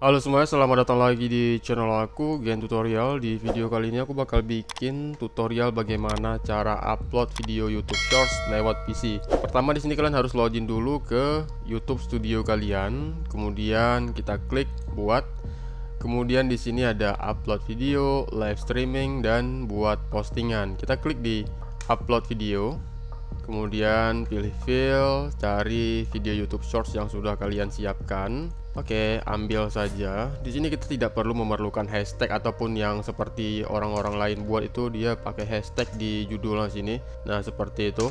Halo semuanya, selamat datang lagi di channel aku, Gen Tutorial. Di video kali ini aku bakal bikin tutorial bagaimana cara upload video YouTube Shorts lewat PC. Pertama di sini kalian harus login dulu ke YouTube Studio kalian, kemudian kita klik buat. Kemudian di sini ada upload video, live streaming dan buat postingan. Kita klik di upload video. Kemudian pilih file, cari video YouTube Shorts yang sudah kalian siapkan. Oke, ambil saja. Di sini kita tidak perlu memerlukan hashtag ataupun yang seperti orang-orang lain buat itu dia pakai hashtag di judulnya sini. Nah, seperti itu.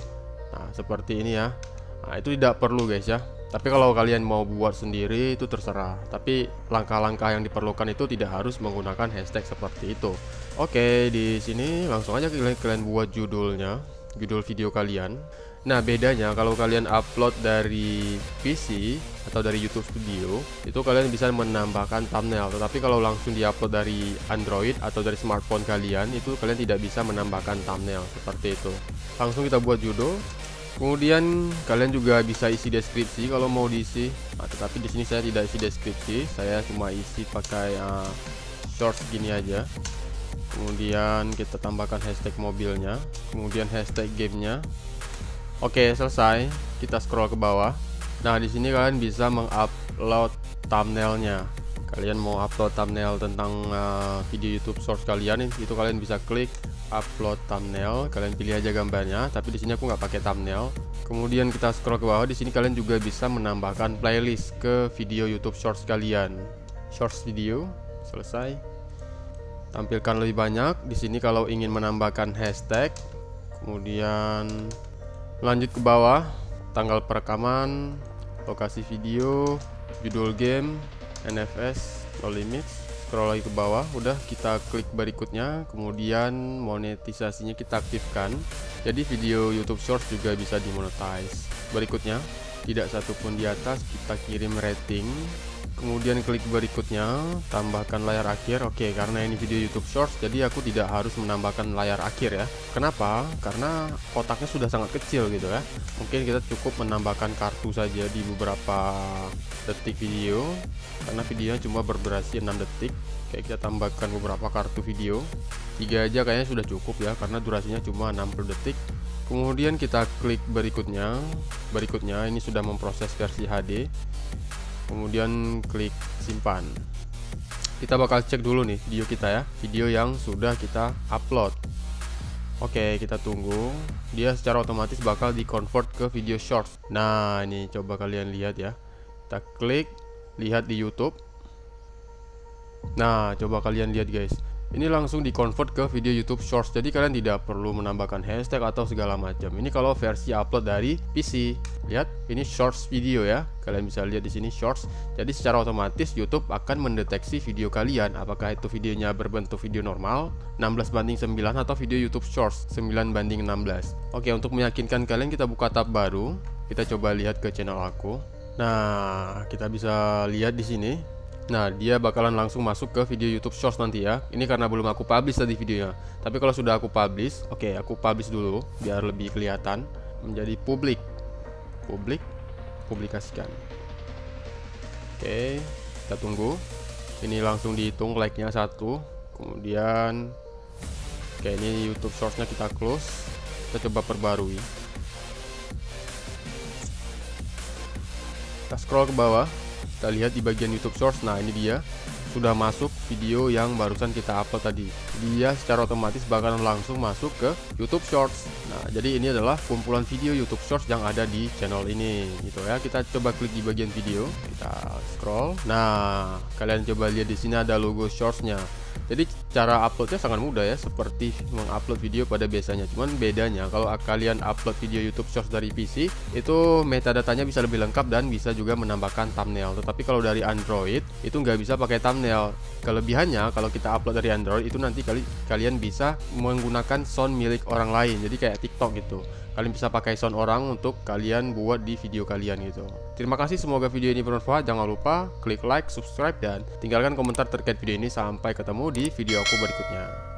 Nah, seperti ini ya. Nah, itu tidak perlu guys ya. Tapi kalau kalian mau buat sendiri itu terserah. Tapi langkah-langkah yang diperlukan itu tidak harus menggunakan hashtag seperti itu. Oke, di sini langsung aja kalian buat judulnya, judul video kalian. Nah bedanya kalau kalian upload dari PC atau dari YouTube Studio itu kalian bisa menambahkan thumbnail. Tetapi kalau langsung diupload dari Android atau dari smartphone kalian itu kalian tidak bisa menambahkan thumbnail. Seperti itu. Langsung kita buat judul. Kemudian kalian juga bisa isi deskripsi kalau mau diisi. Nah, tetapi di sini saya tidak isi deskripsi. Saya cuma isi pakai uh, shorts gini aja kemudian kita tambahkan hashtag mobilnya kemudian hashtag gamenya Oke, selesai. Kita scroll ke bawah. Nah, di sini kalian bisa mengupload thumbnailnya. Kalian mau upload thumbnail tentang uh, video YouTube source kalian, itu kalian bisa klik upload thumbnail. Kalian pilih aja gambarnya, tapi di sini aku nggak pakai thumbnail. Kemudian kita scroll ke bawah. Di sini kalian juga bisa menambahkan playlist ke video YouTube Shorts kalian. Shorts video, selesai. Tampilkan lebih banyak. Di sini kalau ingin menambahkan hashtag, kemudian lanjut ke bawah tanggal perekaman lokasi video judul game NFS no limits. Scroll lagi ke bawah udah kita klik berikutnya. Kemudian monetisasinya kita aktifkan. Jadi video YouTube Shorts juga bisa dimonetize. Berikutnya tidak satupun di atas kita kirim rating kemudian klik berikutnya tambahkan layar akhir. Oke karena ini video YouTube Shorts jadi aku tidak harus menambahkan layar akhir ya. Kenapa? Karena kotaknya sudah sangat kecil gitu ya. Mungkin kita cukup menambahkan kartu saja di beberapa detik video karena videonya cuma berdurasi 6 detik. Kayak kita tambahkan beberapa kartu video. Tiga aja kayaknya sudah cukup ya karena durasinya cuma 60 detik. Kemudian kita klik berikutnya. Berikutnya ini sudah memproses versi HD kemudian klik simpan. Kita bakal cek dulu nih video kita ya. Video yang sudah kita upload. Oke kita tunggu. Dia secara otomatis bakal di convert ke video shorts. Nah ini coba kalian lihat ya. Kita klik lihat di YouTube. Nah coba kalian lihat guys ini langsung di convert ke video YouTube Shorts. Jadi kalian tidak perlu menambahkan hashtag atau segala macam. Ini kalau versi upload dari PC lihat ini Shorts video ya. Kalian bisa lihat di sini Shorts. Jadi secara otomatis YouTube akan mendeteksi video kalian. Apakah itu videonya berbentuk video normal 16 banding 9 atau video YouTube Shorts 9 banding 16 oke untuk meyakinkan kalian kita buka tab baru. Kita coba lihat ke channel aku. Nah kita bisa lihat di sini Nah, dia bakalan langsung masuk ke video YouTube Shorts nanti ya. Ini karena belum aku publish tadi videonya. Tapi kalau sudah aku publish, oke, okay, aku publish dulu biar lebih kelihatan menjadi publik. Publik, publikasikan. Oke, okay, kita tunggu. Ini langsung dihitung like-nya satu. Kemudian oke, ini YouTube Shorts-nya kita close. Kita coba perbarui. Kita scroll ke bawah kita lihat di bagian YouTube Source nah ini dia. Sudah masuk video yang barusan kita upload tadi. Dia secara otomatis bakalan langsung masuk ke YouTube Shorts. Nah jadi ini adalah kumpulan video YouTube Shorts yang ada di channel ini gitu ya. Kita coba klik di bagian video. Kita scroll. Nah kalian coba lihat di sini ada logo Shortsnya jadi cara uploadnya sangat mudah ya seperti mengupload video pada biasanya. Cuman bedanya kalau kalian upload video YouTube Shorts dari PC itu metadatanya bisa lebih lengkap dan bisa juga menambahkan thumbnail. Tetapi kalau dari Android itu nggak bisa pakai thumbnail. Kelebihannya kalau kita upload dari Android itu nanti kali kalian bisa menggunakan sound milik orang lain. Jadi kayak TikTok gitu kalian bisa pakai sound orang untuk kalian buat di video kalian gitu. Terima kasih semoga video ini bermanfaat. Jangan lupa klik like subscribe dan tinggalkan komentar terkait video ini. Sampai ketemu di video aku berikutnya